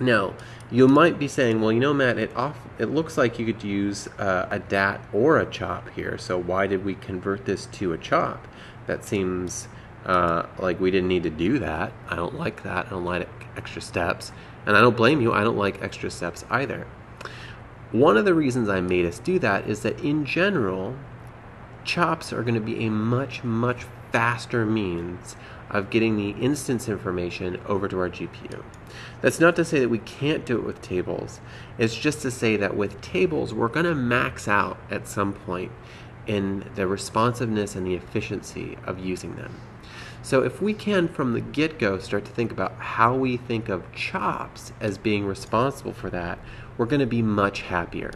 Now, you might be saying, well, you know, Matt, it off it looks like you could use uh, a DAT or a CHOP here. So why did we convert this to a CHOP? That seems uh, like we didn't need to do that. I don't like that. I don't like extra steps, and I don't blame you. I don't like extra steps either. One of the reasons I made us do that is that in general, chops are going to be a much much faster means of getting the instance information over to our GPU. That's not to say that we can't do it with tables. It's just to say that with tables, we're going to max out at some point in the responsiveness and the efficiency of using them. So if we can from the get-go start to think about how we think of chops as being responsible for that, we're going to be much happier.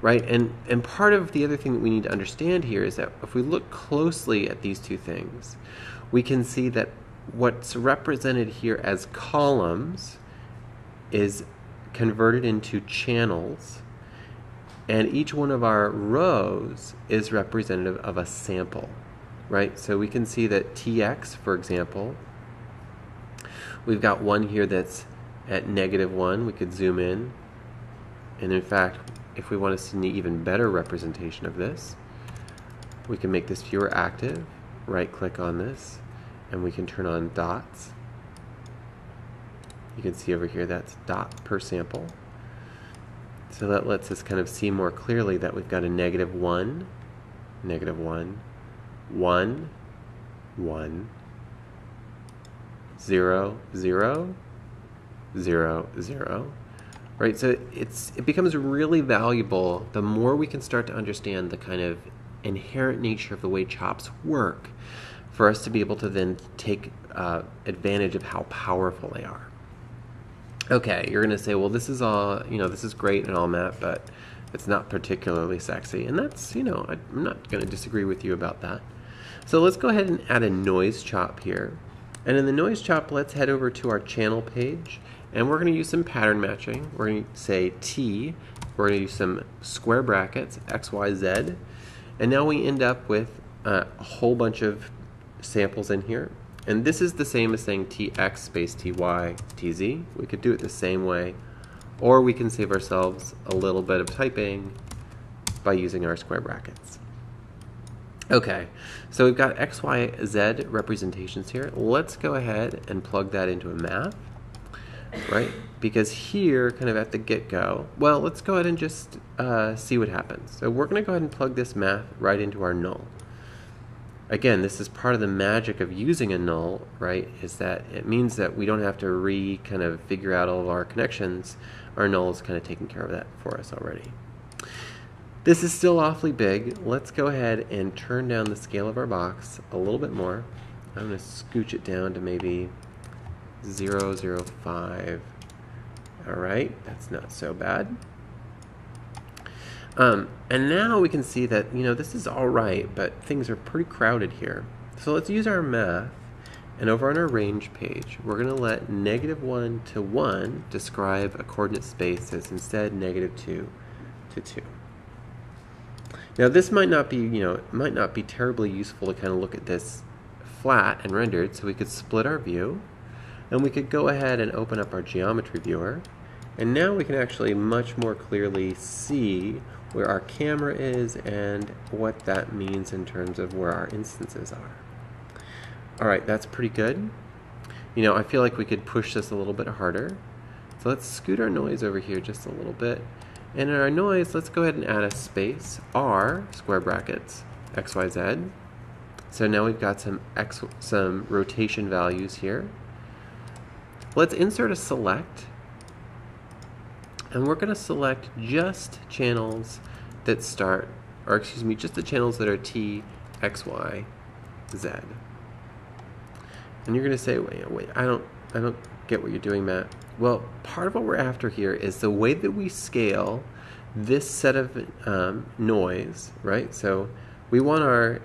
Right? And and part of the other thing that we need to understand here is that if we look closely at these two things, we can see that what's represented here as columns is converted into channels and each one of our rows is representative of a sample right so we can see that tx for example we've got one here that's at negative 1 we could zoom in and in fact if we want to see an even better representation of this we can make this viewer active right click on this and we can turn on dots. You can see over here that's dot per sample. So that lets us kind of see more clearly that we've got a negative 1, negative 1, 1, 1, 0, 0, 0, 0. Right, so it's it becomes really valuable the more we can start to understand the kind of inherent nature of the way chops work for us to be able to then take uh, advantage of how powerful they are. Okay, you're going to say, well, this is all, you know, this is great and all, that, but it's not particularly sexy. And that's, you know, I'm not going to disagree with you about that. So let's go ahead and add a noise chop here. And in the noise chop, let's head over to our channel page. And we're going to use some pattern matching. We're going to say T. We're going to use some square brackets, X, Y, Z. And now we end up with uh, a whole bunch of samples in here. And this is the same as saying tx space ty tz. We could do it the same way. Or we can save ourselves a little bit of typing by using our square brackets. Okay, so we've got x, y, z representations here. Let's go ahead and plug that into a math, right? Because here, kind of at the get-go, well, let's go ahead and just uh, see what happens. So we're going to go ahead and plug this math right into our null again, this is part of the magic of using a null, right? Is that it means that we don't have to re kind of figure out all of our connections. Our null is kind of taking care of that for us already. This is still awfully big. Let's go ahead and turn down the scale of our box a little bit more. I'm going to scooch it down to maybe 005. All right, that's not so bad. Um, and now we can see that, you know, this is all right, but things are pretty crowded here. So let's use our math. And over on our range page, we're going to let negative 1 to 1 describe a coordinate space as instead negative 2 to 2. Now this might not be, you know, it might not be terribly useful to kind of look at this flat and rendered, so we could split our view, and we could go ahead and open up our geometry viewer, and now we can actually much more clearly see where our camera is and what that means in terms of where our instances are. Alright, that's pretty good. You know, I feel like we could push this a little bit harder. So let's scoot our noise over here just a little bit. And in our noise, let's go ahead and add a space, R, square brackets, X, Y, Z. So now we've got some X, some rotation values here. Let's insert a select and we're going to select just channels that start, or excuse me, just the channels that are T, X, Y, Z. And you're going to say, wait, wait, I don't, I don't get what you're doing, Matt. Well, part of what we're after here is the way that we scale this set of um, noise, right? So we want our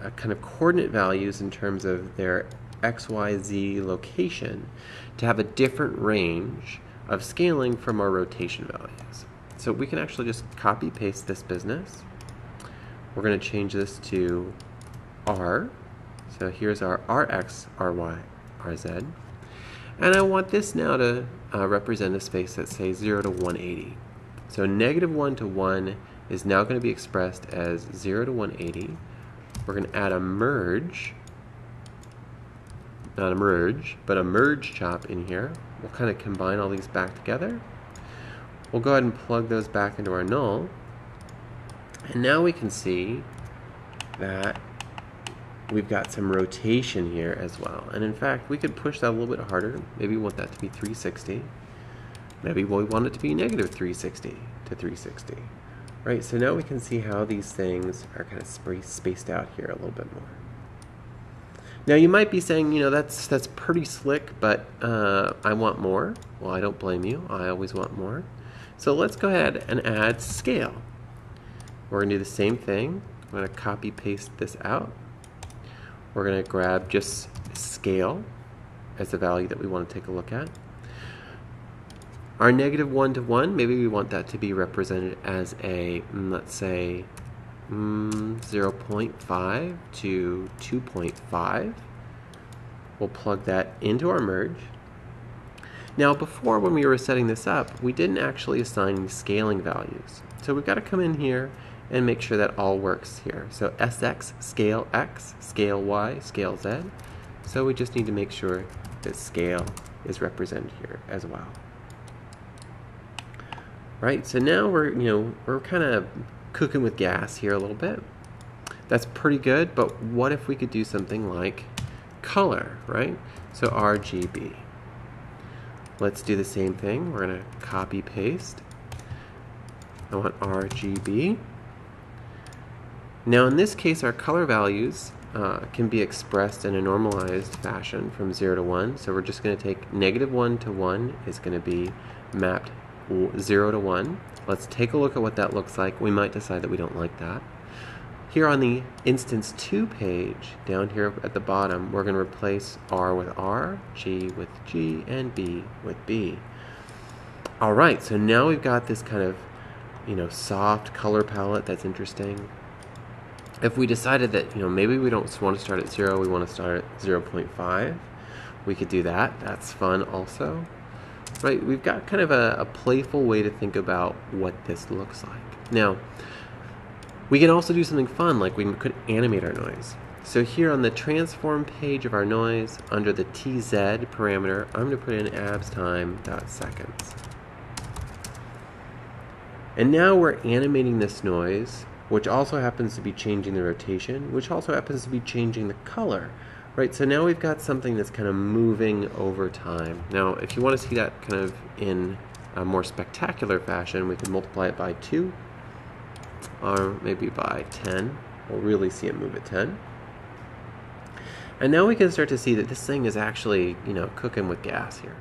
uh, kind of coordinate values in terms of their x, y, z location to have a different range of scaling from our rotation values. So we can actually just copy paste this business. We're going to change this to R. So here's our Rx, Ry, Rz. And I want this now to uh, represent a space that say 0 to 180. So negative 1 to 1 is now going to be expressed as 0 to 180. We're going to add a merge, not a merge, but a merge chop in here. We'll kind of combine all these back together. We'll go ahead and plug those back into our null. And now we can see that we've got some rotation here as well. And in fact, we could push that a little bit harder. Maybe we want that to be 360. Maybe we want it to be negative 360 to 360. Right, so now we can see how these things are kind of spaced out here a little bit more. Now you might be saying, you know, that's that's pretty slick, but uh, I want more. Well, I don't blame you. I always want more. So let's go ahead and add scale. We're to do the same thing. I'm to copy paste this out. We're going to grab just scale as the value that we want to take a look at. Our negative 1 to 1, maybe we want that to be represented as a, mm, let's say, mm, 0.5 to 2.5. We'll plug that into our merge. Now before when we were setting this up, we didn't actually assign scaling values. So we've got to come in here and make sure that all works here. So SX, scale X, scale Y, scale Z. So we just need to make sure that scale is represented here as well. Right, so now we're, you know, we're kind of cooking with gas here a little bit. That's pretty good, but what if we could do something like color, right? So RGB. Let's do the same thing. We're going to copy paste. I want RGB. Now in this case, our color values uh, can be expressed in a normalized fashion from 0 to 1. So we're just going to take negative 1 to 1 is going to be mapped 0 to 1. Let's take a look at what that looks like. We might decide that we don't like that. Here on the instance 2 page, down here at the bottom, we're going to replace R with R, G with G, and B with B. Alright, so now we've got this kind of, you know, soft color palette that's interesting if we decided that you know maybe we don't want to start at 0 we want to start at 0.5 we could do that that's fun also right? We've got kind of a, a, playful way to think about what this looks like. Now we can also do something fun like we could animate our noise. So here on the transform page of our noise under the tz parameter I'm going to put in abs time dot seconds. And now we're animating this noise which also happens to be changing the rotation, which also happens to be changing the color, right? So now we've got something that's kind of moving over time. Now, if you want to see that kind of in a more spectacular fashion, we can multiply it by 2, or maybe by 10. We'll really see it move at 10. And now we can start to see that this thing is actually, you know, cooking with gas here.